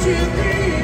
to thee.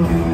Amén.